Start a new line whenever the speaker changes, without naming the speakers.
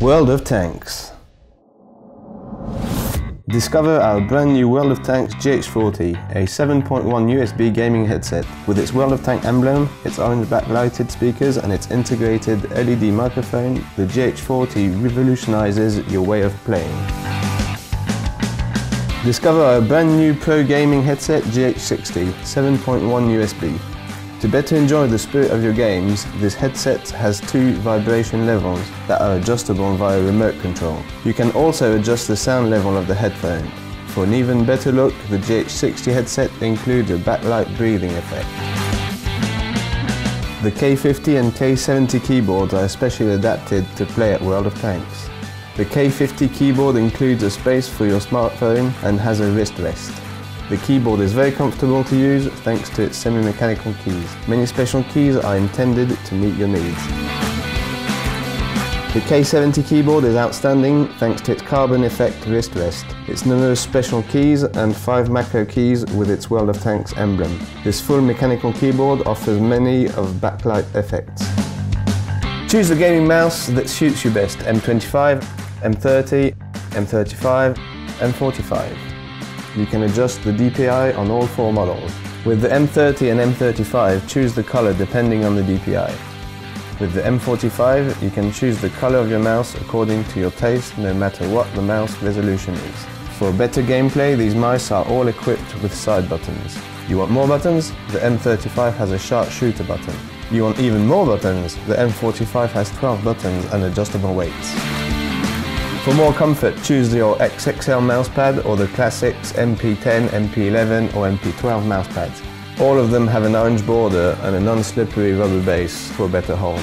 World of Tanks. Discover our brand new World of Tanks GH40, a 7.1 USB gaming headset. With its World of Tank emblem, its orange backlighted speakers and its integrated LED microphone, the GH40 revolutionizes your way of playing. Discover our brand new Pro Gaming headset GH60, 7.1 USB. To better enjoy the spirit of your games, this headset has two vibration levels that are adjustable via remote control. You can also adjust the sound level of the headphone. For an even better look, the GH60 headset includes a backlight breathing effect. The K50 and K70 keyboards are especially adapted to play at World of Tanks. The K50 keyboard includes a space for your smartphone and has a wrist rest. The keyboard is very comfortable to use thanks to its semi-mechanical keys. Many special keys are intended to meet your needs. The K70 keyboard is outstanding thanks to its carbon effect wrist rest, its numerous special keys and 5 macro keys with its World of Tanks emblem. This full mechanical keyboard offers many of backlight effects. Choose the gaming mouse that suits you best, M25, M30, M35, M45 you can adjust the DPI on all four models. With the M30 and M35, choose the color depending on the DPI. With the M45, you can choose the color of your mouse according to your taste no matter what the mouse resolution is. For better gameplay, these mice are all equipped with side buttons. You want more buttons? The M35 has a sharpshooter button. You want even more buttons? The M45 has 12 buttons and adjustable weights. For more comfort, choose your XXL mousepad or the classics MP10, MP11 or MP12 mousepads. All of them have an orange border and a non-slippery rubber base for a better hold.